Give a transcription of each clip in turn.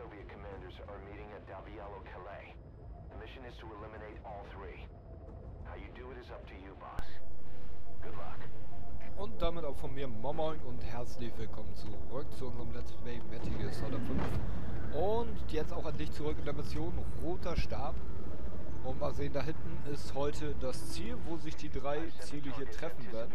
others are meeting at Dabiello Calais. The mission is to eliminate all three. How you do it is up to you, boss. Good luck. Und damit auch von mir Moin und herzlich willkommen zurück zu unserem Let's Play Metal Gear Solid 5. Und jetzt auch endlich zurück in der Mission Roter Stab. Und mal sehen, da hinten ist heute das Ziel, wo sich die drei Ziele hier treffen werden.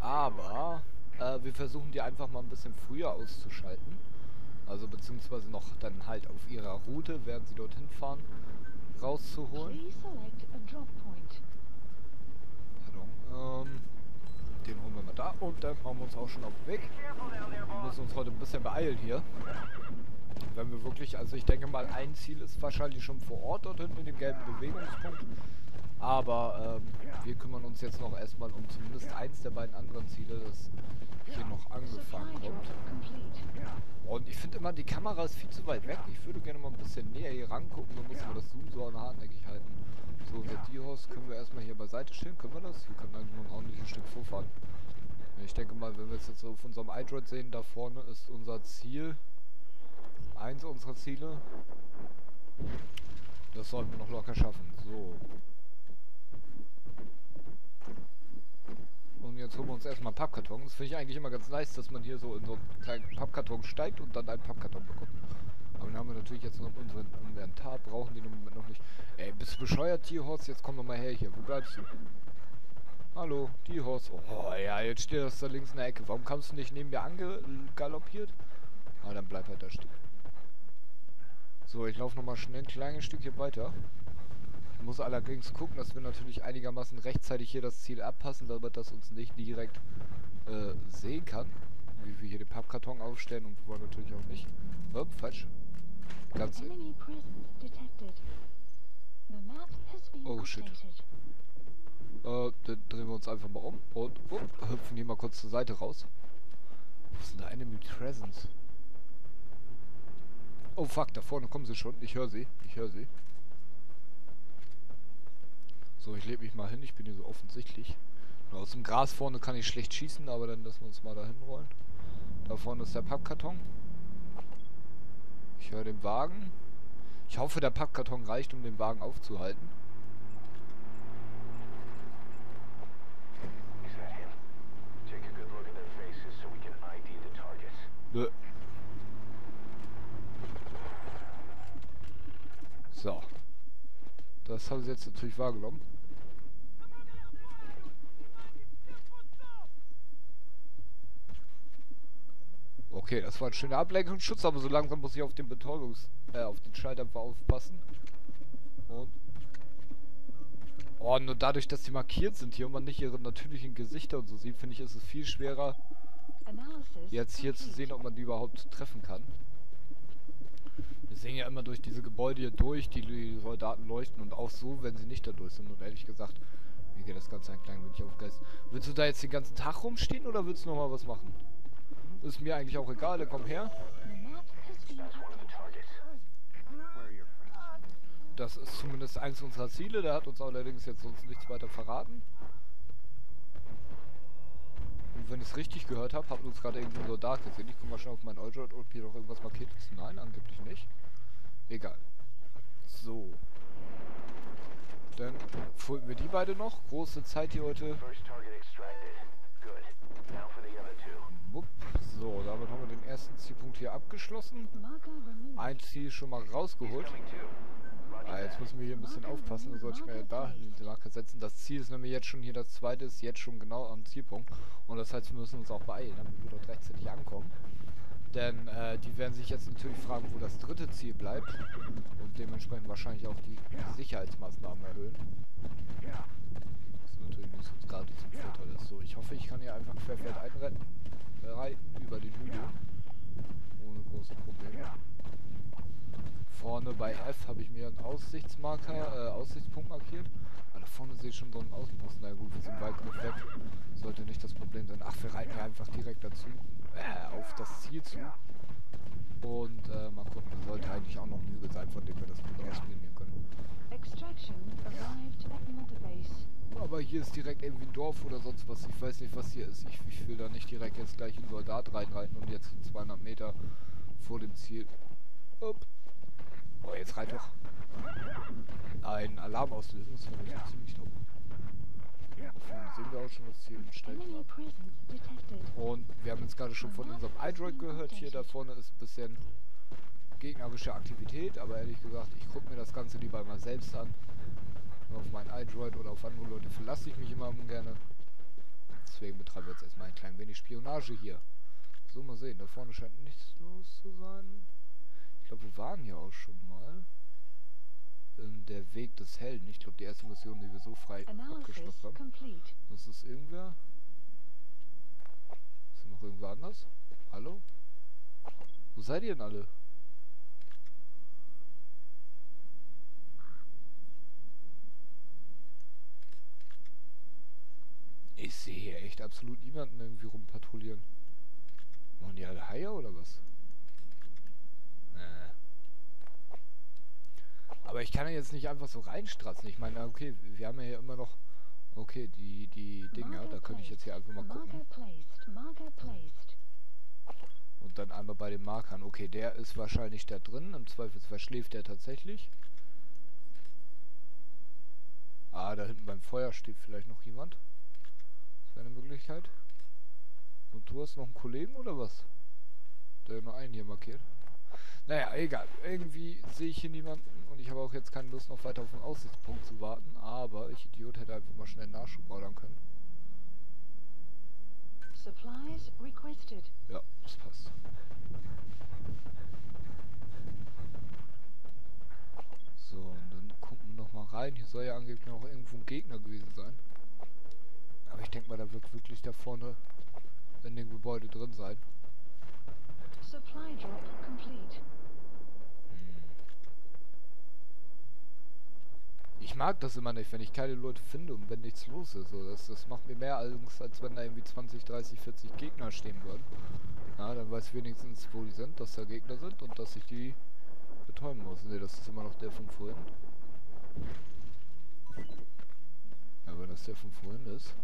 Aber äh, wir versuchen die einfach mal ein bisschen früher auszuschalten. Also beziehungsweise noch dann halt auf ihrer Route, während sie dorthin fahren, rauszuholen. Pardon. Ähm, den holen wir mal da und dann machen wir uns auch schon auf den Weg. Wir müssen uns heute ein bisschen beeilen hier. Wenn wir wirklich, also ich denke mal, ein Ziel ist wahrscheinlich schon vor Ort dort hinten in dem gelben Bewegungspunkt. Aber ähm, wir kümmern uns jetzt noch erstmal um zumindest eins der beiden anderen Ziele, das hier noch angefangen kommt. Und ich finde immer, die Kamera ist viel zu weit weg. Ich würde gerne mal ein bisschen näher hier rangucken. Dann müssen wir das Zoom so hartnäckig halten. So, unser Dihos können wir erstmal hier beiseite stellen. Können wir das? Wir können eigentlich nur ein ordentliches Stück vorfahren. Ich denke mal, wenn wir es jetzt auf unserem iDroid sehen, da vorne ist unser Ziel. Eins unserer Ziele. Das sollten wir noch locker schaffen. So. Und jetzt holen wir uns erstmal einen Pappkarton. Das finde ich eigentlich immer ganz nice, dass man hier so in so einen kleinen Pappkarton steigt und dann einen Pappkarton bekommt. Aber den haben wir natürlich jetzt noch in unserem Inventar, brauchen den im Moment noch nicht. Ey, bist du bescheuert, Tierhorst? Jetzt komm doch mal her hier. Wo bleibst du? Hallo, Tierhorst. Oh ja, jetzt steht das da links in der Ecke. Warum kamst du nicht neben mir angegaloppiert? Ah, dann bleib halt da stehen. So, ich laufe nochmal schnell ein kleines Stückchen weiter. Ich muss allerdings gucken, dass wir natürlich einigermaßen rechtzeitig hier das Ziel abpassen, damit das uns nicht direkt äh, sehen kann. Wie wir hier den Pappkarton aufstellen und wir wollen natürlich auch nicht. Oh, falsch. Ganz. Oh, shit. Äh, dann drehen wir uns einfach mal um und oh, hüpfen hier mal kurz zur Seite raus. Was ist denn da Enemy Presence? Oh fuck, da vorne kommen sie schon. Ich höre sie. Ich höre sie. So, ich lege mich mal hin. Ich bin hier so offensichtlich. Nur aus dem Gras vorne kann ich schlecht schießen, aber dann lassen wir uns mal da hinrollen. Da vorne ist der Pappkarton. Ich höre den Wagen. Ich hoffe, der Pappkarton reicht, um den Wagen aufzuhalten. Nö. So. Das haben sie jetzt natürlich wahrgenommen. Okay, das war ein schöner Ablenkungsschutz, aber so langsam muss ich auf den Betäubungs... äh, auf den Schalldämpfer aufpassen. Und... Oh, nur dadurch, dass die markiert sind hier und man nicht ihre natürlichen Gesichter und so sieht, finde ich, ist es viel schwerer, jetzt hier zu sehen, ob man die überhaupt treffen kann. Wir sehen ja immer durch diese Gebäude hier durch, die die Soldaten leuchten und auch so, wenn sie nicht da durch sind. Und ehrlich gesagt, mir geht das Ganze ein klein wenig auf Geist. Willst du da jetzt den ganzen Tag rumstehen oder willst du noch mal was machen? Ist mir eigentlich auch egal, komm her. Das ist zumindest eins unserer Ziele, der hat uns allerdings jetzt sonst nichts weiter verraten. Und wenn ich es richtig gehört habe, hat uns gerade irgendwie ein Soldat gesehen. Ich guck mal schnell auf mein Android, ob hier noch irgendwas markiert ist. Nein, angeblich nicht. Egal. So. Dann folgen wir die beide noch. Große Zeit hier heute. First target extracted. Good. Now for the other two. Wupp. So, damit haben wir den ersten Zielpunkt hier abgeschlossen. Ein Ziel schon mal rausgeholt. Ah, jetzt müssen wir hier ein bisschen aufpassen, da sollte ich mir da die Marke setzen. Das Ziel ist nämlich jetzt schon hier, das zweite ist jetzt schon genau am Zielpunkt. Und das heißt, wir müssen uns auch beeilen, damit wir dort rechtzeitig ankommen. Denn äh, die werden sich jetzt natürlich fragen, wo das dritte Ziel bleibt. Und dementsprechend wahrscheinlich auch die Sicherheitsmaßnahmen erhöhen. Was natürlich nicht gerade zum Vorteil ist. So, ich hoffe, ich kann hier einfach querfeld einreiten, reiten über den Hügel. Ohne große Probleme. Vorne bei F habe ich mir einen Aussichtsmarker, äh, Aussichtspunkt markiert. Aber da vorne sehe ich schon so einen Außenposten. Na gut, wir sind weit genug weg. Sollte nicht das Problem sein. Ach, wir reiten hier einfach direkt dazu, äh, auf das Ziel zu. Und äh, mal gucken, da sollte eigentlich auch noch ein Hügel sein, von dem wir das gut ausspielen können. Extraction arrived at Mother Base. Aber hier ist direkt irgendwie ein Dorf oder sonst was. Ich weiß nicht, was hier ist. Ich, ich will da nicht direkt jetzt gleich einen Soldat reinreiten und jetzt 200 Meter vor dem Ziel. Upp. Boah, jetzt reit doch. Ein Alarm auslösen. Das wäre ja. ziemlich dumm. Davon sehen wir auch schon das Ziel im Stellplan. Und wir haben jetzt gerade schon von unserem iDroid gehört. Hier da vorne ist ein bisschen gegnerische Aktivität. Aber ehrlich gesagt, ich gucke mir das Ganze lieber mal selbst an. Auf mein iDroid oder auf andere Leute verlasse ich mich immer gerne. Deswegen betreiben wir jetzt erstmal ein klein wenig Spionage hier. So, mal sehen. Da vorne scheint nichts los zu sein. Ich glaube, wir waren hier auch schon mal. Ähm, der Weg des Helden. Ich glaube, die erste Mission, die wir so frei Analysis abgeschlossen haben. complete. Das ist irgendwer. Ist noch irgendwer anders? Hallo? Wo seid ihr denn alle? Ich sehe hier echt absolut niemanden irgendwie rumpatrouillieren. Machen die alle Haie oder was? Äh. Aber ich kann ja jetzt nicht einfach so reinstratzen. Ich meine, okay, wir haben ja hier immer noch... Okay, die, die Dinger, da könnte ich jetzt hier einfach mal gucken. Und dann einmal bei den Markern. Okay, der ist wahrscheinlich da drin. Im Zweifelsfall schläft der tatsächlich. Ah, da hinten beim Feuer steht vielleicht noch jemand. Das wäre eine Möglichkeit. Und du hast noch einen Kollegen oder was? Der nur einen hier markiert. Naja, egal. Irgendwie sehe ich hier niemanden und ich habe auch jetzt keine Lust noch weiter auf den Aussichtspunkt zu warten. Aber ich Idiot hätte einfach mal schnell Nachschub ordern können. Supplies requested. Ja, das passt. So, und dann gucken wir noch mal rein. Hier soll ja angeblich noch irgendwo ein Gegner gewesen sein. Aber ich denke mal, da wird wirklich da vorne in dem Gebäude drin sein. Supply drop complete. Ich mag das immer nicht, wenn ich keine Leute finde und wenn nichts los ist. So, das, das macht mir mehr Angst, als wenn da irgendwie 20, 30, 40 Gegner stehen würden. Ja, dann weiß ich wenigstens, wo die sind, dass da Gegner sind und dass ich die betäuben muss. Ne, das ist immer noch der von vorhin. Ja, wenn das der von vorhin ist,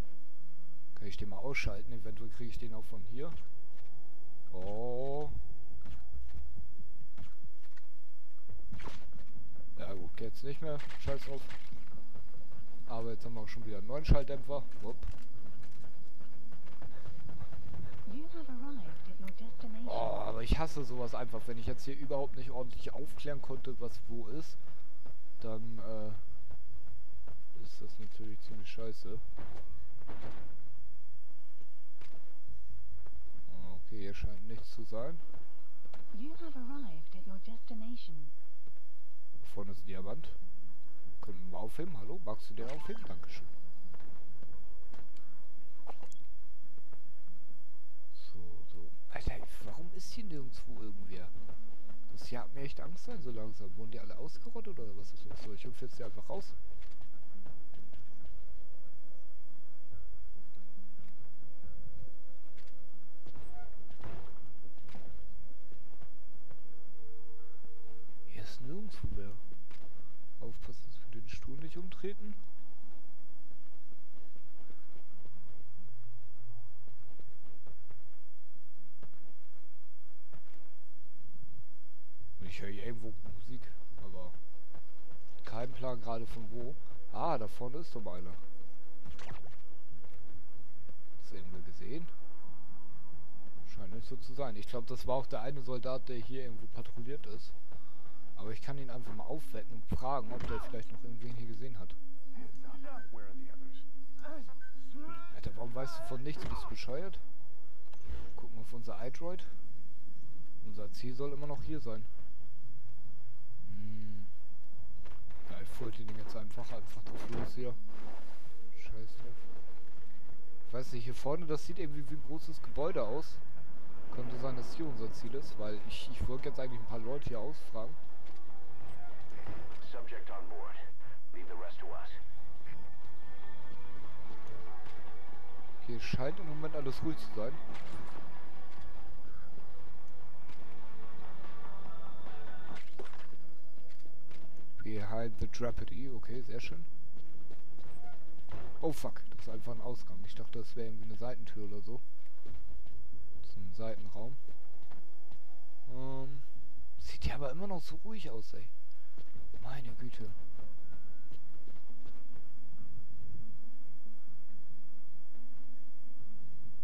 kann ich den mal ausschalten. Eventuell kriege ich den auch von hier. Oh. Ja gut, jetzt nicht mehr. Scheiß drauf. Aber jetzt haben wir auch schon wieder einen neuen Schalldämpfer. Wupp. Oh, aber ich hasse sowas einfach. Wenn ich jetzt hier überhaupt nicht ordentlich aufklären konnte, was wo ist, dann äh, ist das natürlich ziemlich scheiße. Ah, Okay, hier scheint nichts zu sein. Vorne ist ein Diamant. Können wir aufheben? Hallo? Magst du den aufheben? Dankeschön. So, so. Alter, warum ist hier nirgendwo irgendwer? Das hier hat mir echt Angst sein so langsam. Wurden die alle ausgerottet oder was ist los? So, ich hüpfe jetzt hier einfach raus. Stuhl nicht umtreten. Ich höre hier irgendwo Musik, aber kein Plan gerade von wo. Ah, da vorne ist doch einer. Hast du irgendwo gesehen? Scheint nicht so zu sein. Ich glaube, das war auch der eine Soldat, der hier irgendwo patrouilliert ist. Aber ich kann ihn einfach mal aufwecken und fragen, ob der vielleicht noch irgendwen hier gesehen hat. Alter, warum weißt du von nichts? Bist du bescheuert? Gucken wir auf unser iDroid. Unser Ziel soll immer noch hier sein. Hm. Ja, ich wollte den jetzt einfach, einfach drauf los hier. Scheiß drauf. Ich weiß nicht, hier vorne, das sieht irgendwie wie ein großes Gebäude aus. Könnte sein, dass hier unser Ziel ist, weil ich, ich wollte jetzt eigentlich ein paar Leute hier ausfragen. Subject on board. Leave the rest to us. Hier scheint im Moment alles ruhig zu sein. Behind the Trapedy, okay, sehr schön. Oh fuck, das ist einfach ein Ausgang. Ich dachte, das wäre irgendwie eine Seitentür oder so. Ein Seitenraum. Ähm, sieht ja aber immer noch so ruhig aus, ey. Meine Güte.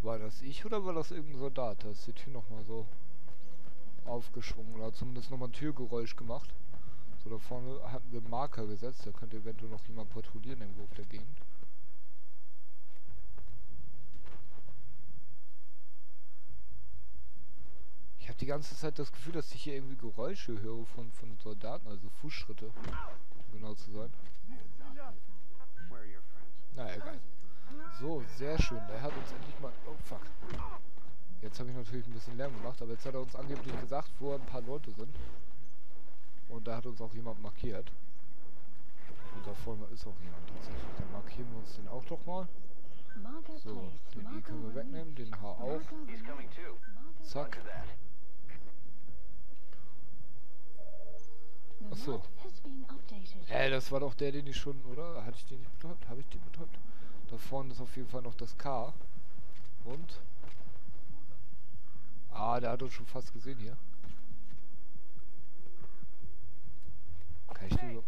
War das ich oder war das irgendein Soldat? Das ist die Tür nochmal so aufgeschwungen oder zumindest nochmal ein Türgeräusch gemacht. So, da vorne hatten wir einen Marker gesetzt, da könnte eventuell noch jemand patrouillieren irgendwo auf der Gegend. Die ganze Zeit das Gefühl, dass ich hier irgendwie Geräusche höre von, von Soldaten, also Fußschritte, um genau zu sein. Where are your friends? Na, egal. So, sehr schön. Der hat uns endlich mal... Oh, fuck. Jetzt habe ich natürlich ein bisschen Lärm gemacht, aber jetzt hat er uns angeblich gesagt, wo ein paar Leute sind. Und da hat uns auch jemand markiert. Und da vorne ist auch jemand tatsächlich. Dann markieren wir uns den auch doch mal. So, den I können wir wegnehmen, den H auch. Zack. Updated. Hä, das war doch der, den ich schon, oder? Hatte ich den nicht betäubt? Habe ich den betäubt? Da vorne ist auf jeden Fall noch das K. Und? Ah, der hat uns schon fast gesehen hier. Kann ich den.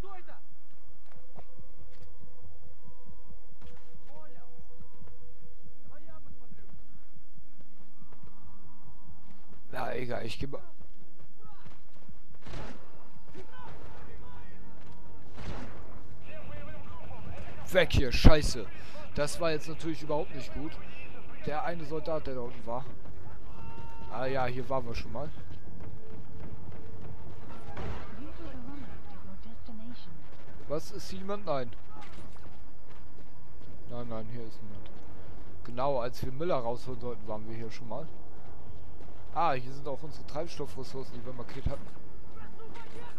Ja, egal, ich gebe... Weg hier, scheiße. Das war jetzt natürlich überhaupt nicht gut. Der eine Soldat, der da unten war. Ah ja, hier waren wir schon mal. Was, ist hier jemand? Nein. Nein, nein, hier ist niemand. Genau, als wir Miller rausholen sollten, waren wir hier schon mal. Ah, hier sind auch unsere Treibstoffressourcen, die wir markiert hatten.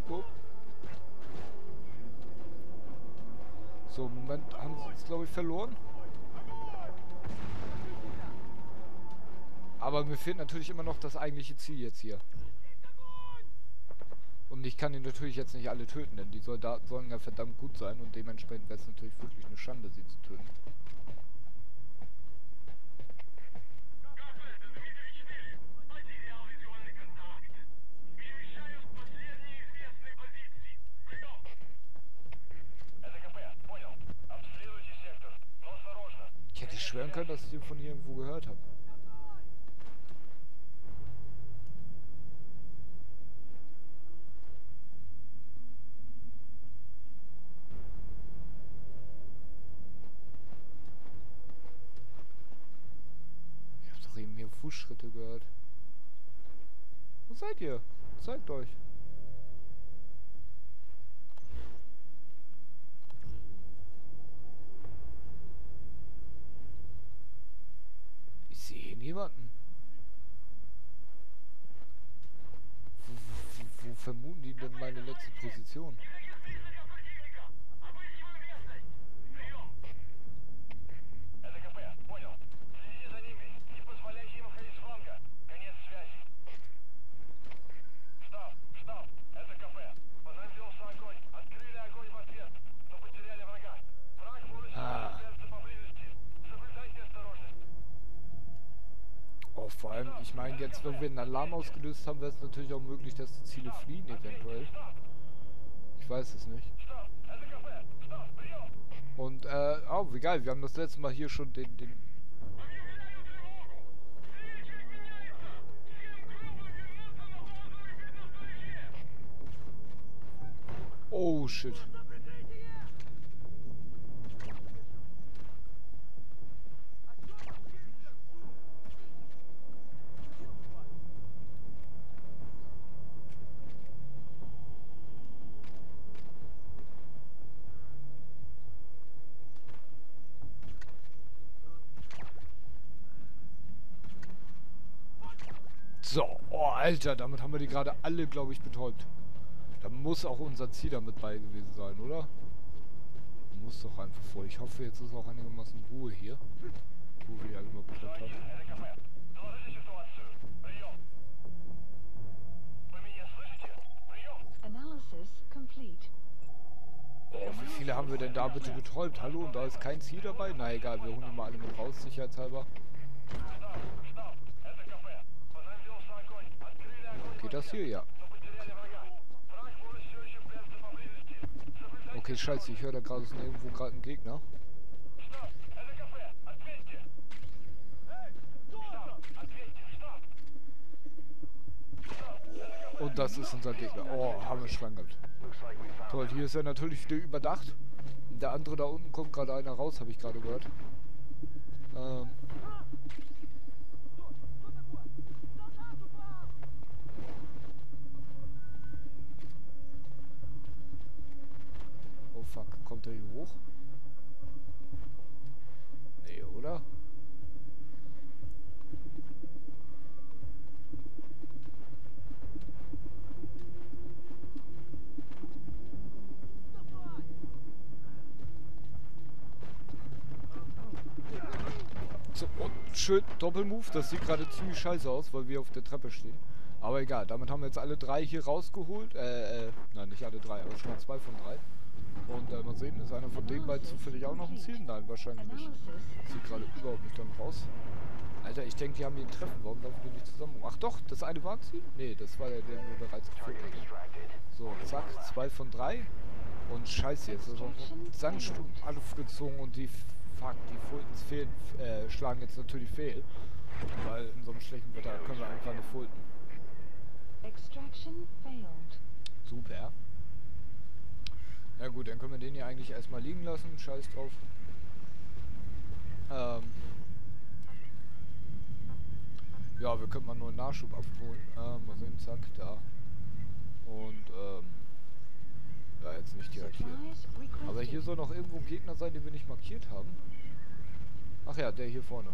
Oh. So, Moment haben sie uns, glaube ich, verloren. Aber mir fehlt natürlich immer noch das eigentliche Ziel jetzt hier. Und ich kann die natürlich jetzt nicht alle töten, denn die Soldaten sollen ja verdammt gut sein und dementsprechend wäre es natürlich wirklich eine Schande, sie zu töten. Schwören können, dass ich den von hier irgendwo gehört habe. Ich hab doch eben hier Fußschritte gehört. Wo seid ihr? Zeigt euch. Ich sehe niemanden. Wo, wo, wo vermuten die denn meine Position? Ah. Oh, vor allem, ich meine jetzt, wenn wir einen Alarm ausgelöst haben, wäre es natürlich auch möglich, dass die Ziele fliehen, eventuell. Ich weiß es nicht. Und, äh, oh, wie geil, wir haben das letzte Mal hier schon den, den... Oh, shit. So, oh, Alter, damit haben wir die gerade alle, glaube ich, betäubt. Da muss auch unser Ziel damit bei gewesen sein, oder? Muss doch einfach vor. Ich hoffe, jetzt ist auch einigermaßen Ruhe hier. Wo wir alle mal betäubt haben. Oh, wie viele haben wir denn da bitte betäubt? Hallo, und da ist kein Ziel dabei? Na egal, wir holen die mal alle mit raus, sicherheitshalber. Das hier? Ja. Okay, scheiße, ich höre da gerade irgendwo gerade einen Gegner. Und das ist unser Gegner. Oh, haben wir Schwein gehabt. Toll, hier ist er natürlich wieder überdacht. Der andere da unten kommt gerade einer raus, habe ich gerade gehört. Ähm. Oh fuck, kommt er hier hoch? Nee, oder? So, und schön Doppelmove. Das sieht gerade ziemlich scheiße aus, weil wir auf der Treppe stehen. Aber egal, damit haben wir jetzt alle drei hier rausgeholt. Äh, äh, nein, nicht alle drei, aber schon mal zwei von drei. Und äh, mal sehen, ist einer von den beiden zufällig auch noch ein Ziel? Nein, wahrscheinlich nicht. Sieht gerade überhaupt nicht dann raus. Alter, ich denke, die haben ihn treffen. Warum laufen wir nicht zusammen? Ach doch, das eine war ein Ziel? Nee, das war der, den wir bereits gefunden haben. So, zack, zwei von drei. Und scheiße, jetzt ist auch Sandsturm aufgezogen und die fuck, die Fultons fehlen, äh, schlagen jetzt natürlich fehl. Weil in so einem schlechten Wetter können wir einfach. Extraction failed. Super. Na gut, dann können wir den hier eigentlich erstmal liegen lassen. Scheiß drauf. Ähm. Ja, wir könnten mal nur einen Nachschub abholen. Ähm, mal sehen, zack, da. Und, ähm. Ja, jetzt nicht direkt hier. Aber hier soll noch irgendwo ein Gegner sein, den wir nicht markiert haben. Ach ja, der hier vorne.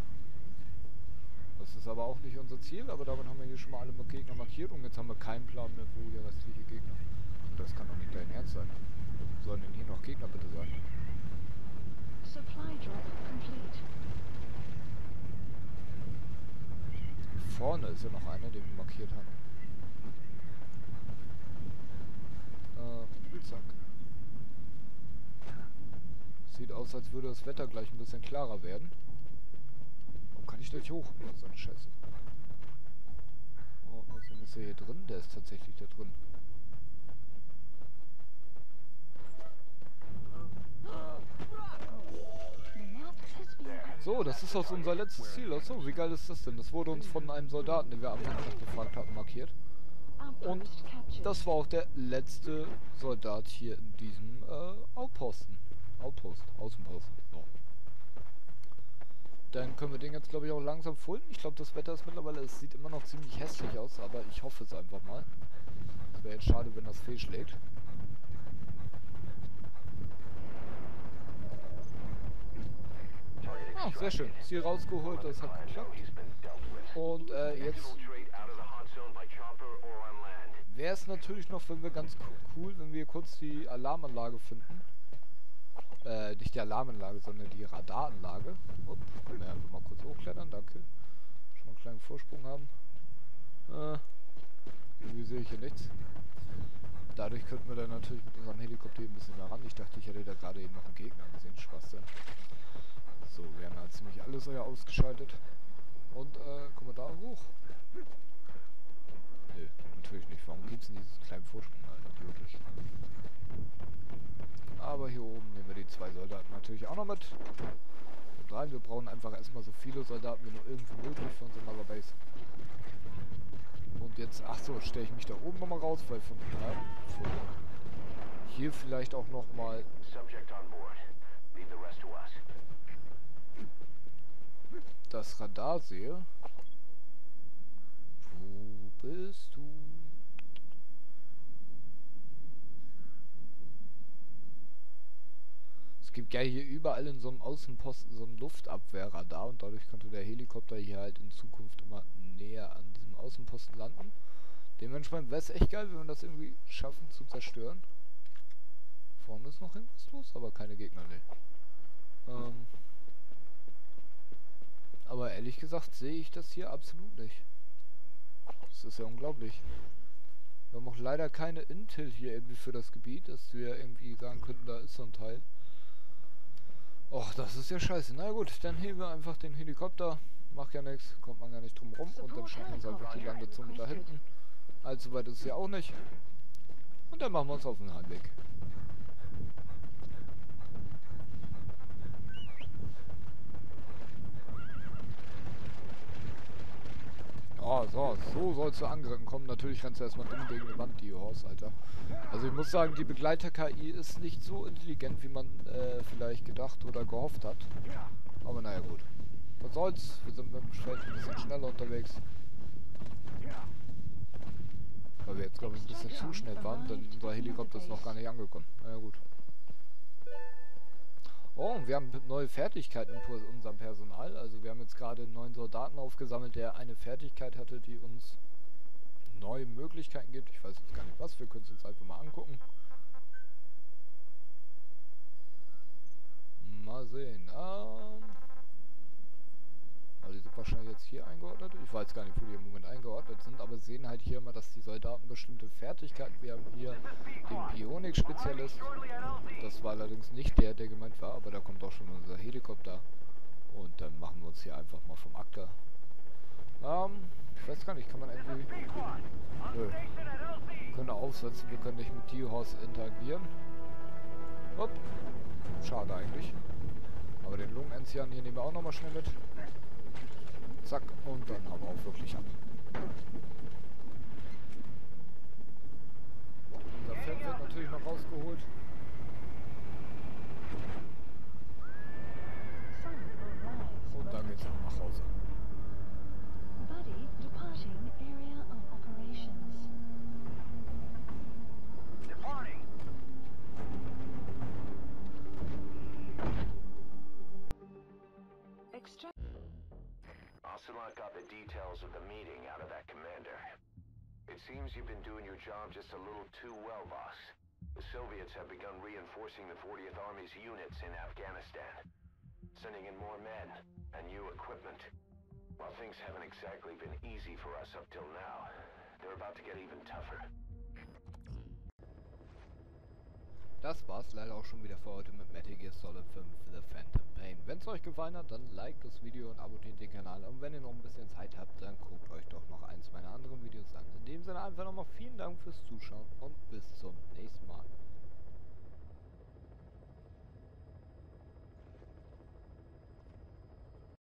Das ist aber auch nicht unser Ziel, aber damit haben wir hier schon mal alle Gegner markiert und jetzt haben wir keinen Plan mehr, wo hier restliche Gegner. Und das kann doch nicht dein Ernst sein. Sollen denn hier noch Gegner bitte sein? Vorne ist ja noch einer, den wir markiert haben. Äh, zack. Sieht aus, als würde das Wetter gleich ein bisschen klarer werden. Warum kann ich da nicht hoch? Oh, so eine Scheiße. Oh, was ist der hier drin? Der ist tatsächlich da drin. So, das ist auch unser letztes Ziel. Achso, wie geil ist das denn? Das wurde uns von einem Soldaten, den wir am Anfang gefragt hatten, markiert. Und das war auch der letzte Soldat hier in diesem äh, Outposten. Outpost, Außenposten. So. Dann können wir den jetzt, glaube ich, auch langsam fullen. Ich glaube, das Wetter ist mittlerweile, es sieht immer noch ziemlich hässlich aus, aber ich hoffe es einfach mal. Es wäre jetzt schade, wenn das fehlschlägt. Ah, sehr schön. Ziel rausgeholt, das hat geklappt. Und äh, jetzt wäre es natürlich noch, wenn wir ganz co- cool, wenn wir kurz die Alarmanlage finden. Äh, nicht die Alarmanlage, sondern die Radaranlage. Upp, können wir einfach mal kurz hochklettern, danke. Schon mal einen kleinen Vorsprung haben. Äh, irgendwie sehe ich hier nichts. Dadurch könnten wir dann natürlich mit unserem Helikopter ein bisschen da ran. Ich dachte, ich hätte da gerade eben noch einen Gegner gesehen. Spaß denn. So, wir haben halt ziemlich alles ja ausgeschaltet. Und, äh, kommen wir da hoch? Nö, natürlich nicht. Warum gibt's denn diesen kleinen Vorsprung nicht wirklich? Aber hier oben nehmen wir die zwei Soldaten natürlich auch noch mit. Und rein, wir brauchen einfach erstmal so viele Soldaten wie nur irgendwie möglich für unsere Mother Base. Und jetzt, ach so, stelle ich mich da oben nochmal raus, weil von, ja, von hier vielleicht auch nochmal Subject. Das Radar sehe. Wo bist du? Es gibt ja hier überall in so einem Außenposten so ein Luftabwehrradar und dadurch könnte der Helikopter hier halt in Zukunft immer näher an diesem Außenposten landen. Dementsprechend wäre es echt geil, wenn wir das irgendwie schaffen zu zerstören. Vorne ist noch irgendwas los, aber keine Gegner, ne. Ähm, aber ehrlich gesagt sehe ich das hier absolut nicht. Das ist ja unglaublich. Wir haben auch leider keine Intel hier irgendwie für das Gebiet, dass wir irgendwie sagen könnten, da ist so ein Teil. Och, das ist ja scheiße. Na gut, dann heben wir einfach den Helikopter. Macht ja nichts, kommt man ja nicht drum rum. Und dann schaffen wir uns einfach die Landezone da hinten. Allzu weit ist es ja auch nicht. Und dann machen wir uns auf den Heimweg. Oh, so, so sollst du angreifen kommen. Natürlich rennst du erstmal dumm gegen die Wand, die Horse, Alter. Also ich muss sagen, die Begleiter-KI ist nicht so intelligent, wie man äh, vielleicht gedacht oder gehofft hat. Aber naja, gut. Was soll's? Wir sind mit dem Feld ein bisschen schneller unterwegs. Weil wir jetzt, glaube ich, ein bisschen zu schnell waren, denn unser Helikopter ist noch gar nicht angekommen. Na ja, gut. Oh, wir haben neue Fertigkeiten in unserem Personal. Also wir haben jetzt gerade einen neuen Soldaten aufgesammelt, der eine Fertigkeit hatte, die uns neue Möglichkeiten gibt. Ich weiß jetzt gar nicht was, wir können es uns einfach mal angucken. Mal sehen. Ähm also die sind wahrscheinlich jetzt hier eingeordnet. Ich weiß gar nicht, wo die im Moment eingeordnet sind, aber sehen halt hier immer, dass die Soldaten bestimmte Fertigkeiten. Wir haben hier den Bionik-Spezialist. Das war allerdings nicht der, der gemeint war, aber da kommt auch schon unser Helikopter. Und dann machen wir uns hier einfach mal vom Akter. Ähm, ich weiß gar nicht, kann man irgendwie... Nö. Wir können aufsetzen, wir können nicht mit T-Horse interagieren. Hopp. Schade eigentlich. Aber den Lungenenzian hier nehmen wir auch nochmal schnell mit. Zack, und dann haben wir auch wirklich ab. Unser Pferd wird natürlich noch rausgeholt. Und dann geht's noch nach Hause. Ocelot got the details of the meeting out of that commander. It seems you've been doing your job just a little too well, boss. The Soviets have begun reinforcing the 40th Army's units in Afghanistan, sending in more men and new equipment. While things haven't exactly been easy for us up till now, they're about to get even tougher. Das war's leider auch schon wieder für heute mit Metal Gear Solid 5 The Phantom Pain. Wenn es euch gefallen hat, dann liked das Video und abonniert den Kanal. Und wenn ihr noch ein bisschen Zeit habt, dann guckt euch doch noch eins meiner anderen Videos an. In dem Sinne einfach nochmal vielen Dank fürs Zuschauen und bis zum nächsten Mal.